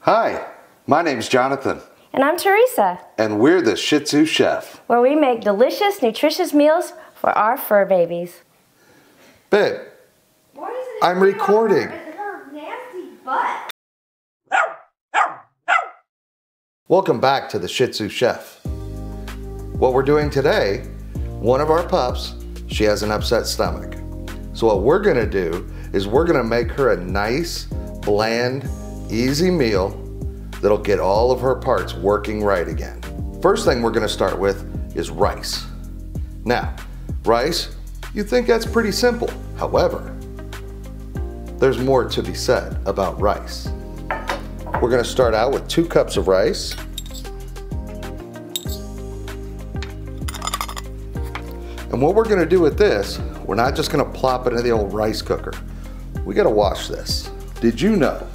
Hi, my name's Jonathan, And I'm Teresa, and we're the Shih Tzu Chef. where we make delicious, nutritious meals for our fur babies. Babe, What is it? I'm recording. Her nasty butt. welcome back to the Shih Tzu Chef. What we're doing today, one of our pups, she has an upset stomach. So what we're gonna do is we're gonna make her a nice, bland, easy meal that'll get all of her parts working right again. First thing we're gonna start with is rice. Now, rice, you think that's pretty simple. However, there's more to be said about rice. We're gonna start out with two cups of rice. And what we're gonna do with this, we're not just gonna plop it in the old rice cooker. We gotta wash this. Did you know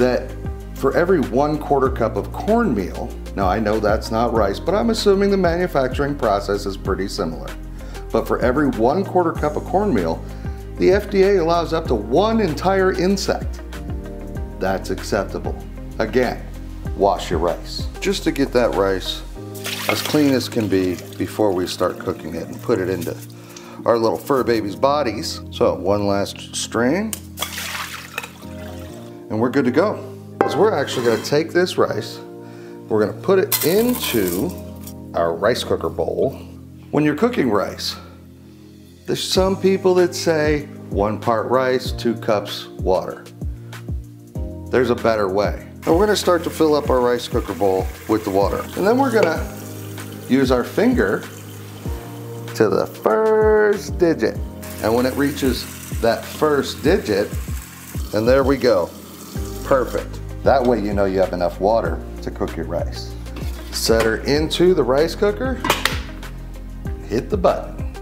that for every one quarter cup of cornmeal, now I know that's not rice, but I'm assuming the manufacturing process is pretty similar. But for every one quarter cup of cornmeal, the FDA allows up to one entire insect. That's acceptable. Again, wash your rice. Just to get that rice as clean as can be before we start cooking it and put it into our little fur babies' bodies. So one last strain and we're good to go. Because we're actually gonna take this rice, we're gonna put it into our rice cooker bowl. When you're cooking rice, there's some people that say one part rice, two cups water. There's a better way. And we're gonna start to fill up our rice cooker bowl with the water. And then we're gonna use our finger to the first digit. And when it reaches that first digit, and there we go. Perfect. That way you know you have enough water to cook your rice. Set her into the rice cooker, hit the button.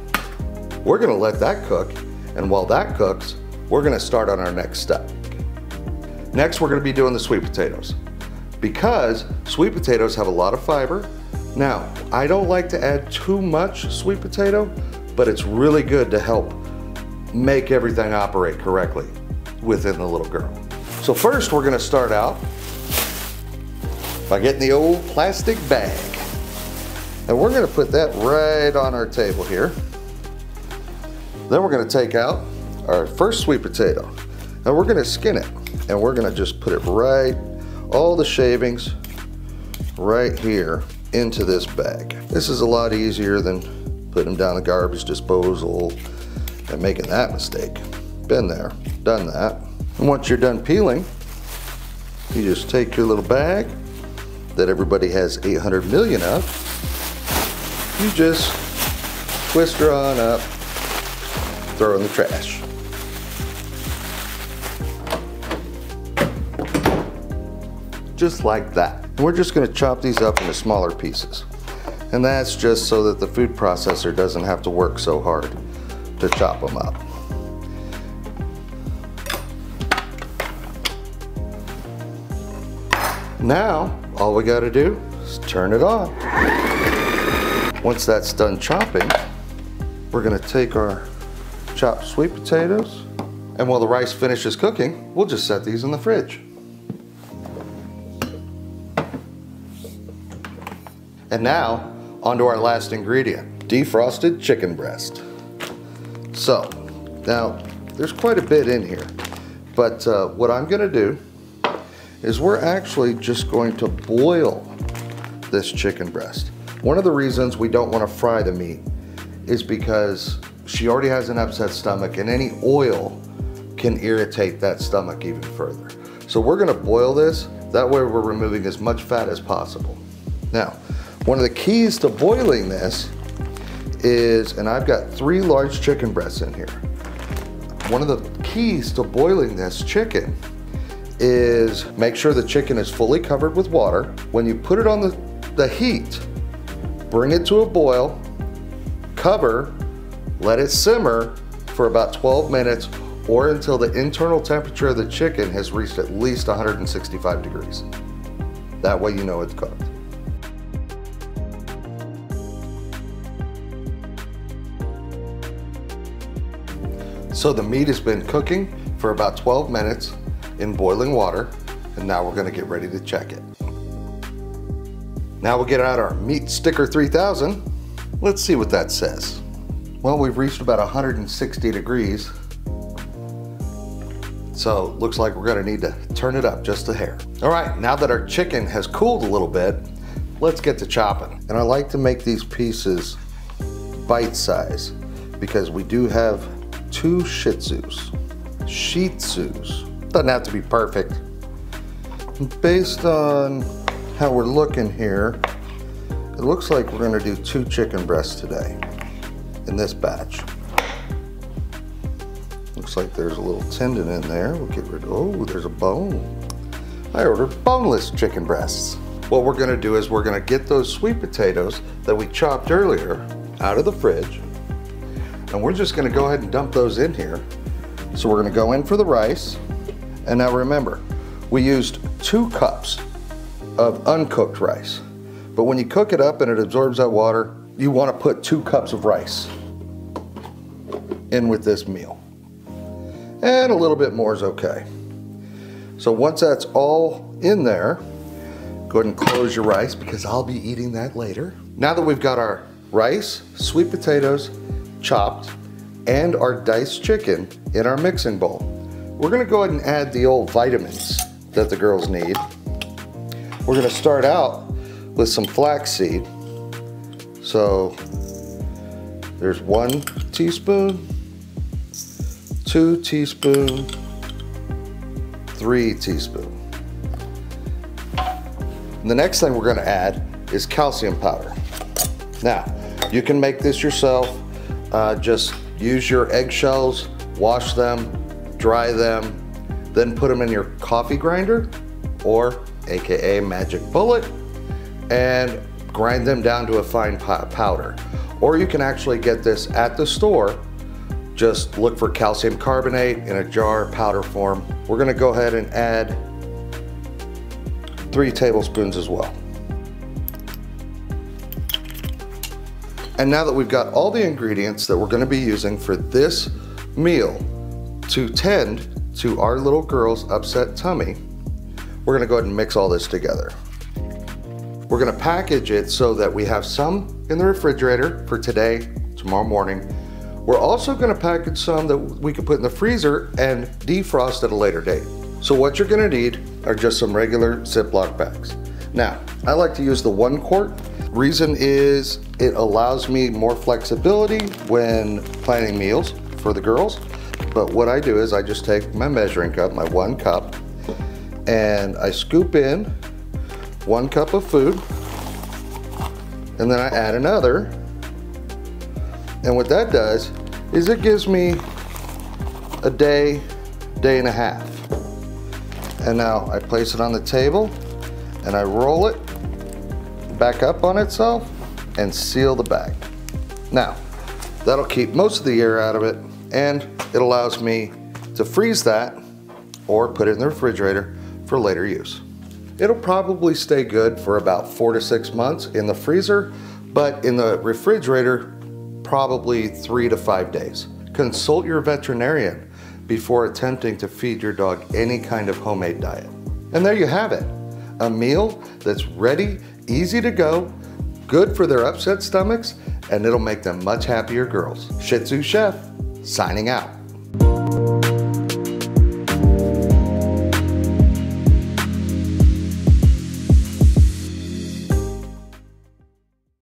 We're gonna let that cook, and while that cooks, we're gonna start on our next step. Next, we're gonna be doing the sweet potatoes. Because sweet potatoes have a lot of fiber. Now, I don't like to add too much sweet potato, but it's really good to help make everything operate correctly within the little girl. So first, we're gonna start out by getting the old plastic bag. And we're gonna put that right on our table here. Then we're gonna take out our first sweet potato and we're gonna skin it. And we're gonna just put it right, all the shavings right here into this bag. This is a lot easier than putting them down the garbage disposal and making that mistake. Been there, done that. And once you're done peeling, you just take your little bag that everybody has 800 million of. You just twist her on up, throw in the trash. Just like that. We're just gonna chop these up into smaller pieces. And that's just so that the food processor doesn't have to work so hard to chop them up. Now, all we gotta do is turn it on. Once that's done chopping, we're gonna take our chopped sweet potatoes, and while the rice finishes cooking, we'll just set these in the fridge. And now, onto our last ingredient, defrosted chicken breast. So, now, there's quite a bit in here, but uh, what I'm gonna do is we're actually just going to boil this chicken breast. One of the reasons we don't wanna fry the meat is because she already has an upset stomach and any oil can irritate that stomach even further. So we're gonna boil this, that way we're removing as much fat as possible. Now, one of the keys to boiling this is, and I've got three large chicken breasts in here. One of the keys to boiling this chicken is make sure the chicken is fully covered with water. When you put it on the, the heat, bring it to a boil, cover, let it simmer for about 12 minutes or until the internal temperature of the chicken has reached at least 165 degrees. That way you know it's cooked. So the meat has been cooking for about 12 minutes in boiling water. And now we're gonna get ready to check it. Now we'll get out our meat sticker 3000. Let's see what that says. Well, we've reached about 160 degrees. So looks like we're gonna need to turn it up just a hair. All right, now that our chicken has cooled a little bit, let's get to chopping. And I like to make these pieces bite size because we do have two Shih Tzus, Shih Tzus. Doesn't have to be perfect. Based on how we're looking here, it looks like we're gonna do two chicken breasts today in this batch. Looks like there's a little tendon in there. We'll get rid of, oh, there's a bone. I ordered boneless chicken breasts. What we're gonna do is we're gonna get those sweet potatoes that we chopped earlier out of the fridge. And we're just gonna go ahead and dump those in here. So we're gonna go in for the rice. And now remember, we used two cups of uncooked rice. But when you cook it up and it absorbs that water, you wanna put two cups of rice in with this meal. And a little bit more is okay. So once that's all in there, go ahead and close your rice because I'll be eating that later. Now that we've got our rice, sweet potatoes, chopped, and our diced chicken in our mixing bowl, we're gonna go ahead and add the old vitamins that the girls need. We're gonna start out with some flaxseed. So there's one teaspoon, two teaspoon, three teaspoon. And the next thing we're gonna add is calcium powder. Now, you can make this yourself. Uh, just use your eggshells, wash them, dry them, then put them in your coffee grinder or AKA magic bullet and grind them down to a fine powder. Or you can actually get this at the store. Just look for calcium carbonate in a jar powder form. We're gonna go ahead and add three tablespoons as well. And now that we've got all the ingredients that we're gonna be using for this meal to tend to our little girl's upset tummy, we're gonna go ahead and mix all this together. We're gonna package it so that we have some in the refrigerator for today, tomorrow morning. We're also gonna package some that we can put in the freezer and defrost at a later date. So what you're gonna need are just some regular Ziploc bags. Now, I like to use the one quart. Reason is it allows me more flexibility when planning meals for the girls. But what I do is I just take my measuring cup, my one cup, and I scoop in one cup of food, and then I add another. And what that does is it gives me a day, day and a half. And now I place it on the table and I roll it back up on itself and seal the bag. Now, that'll keep most of the air out of it and it allows me to freeze that or put it in the refrigerator for later use. It'll probably stay good for about four to six months in the freezer, but in the refrigerator, probably three to five days. Consult your veterinarian before attempting to feed your dog any kind of homemade diet. And there you have it, a meal that's ready, easy to go, good for their upset stomachs, and it'll make them much happier girls. Shih Tzu Chef, signing out.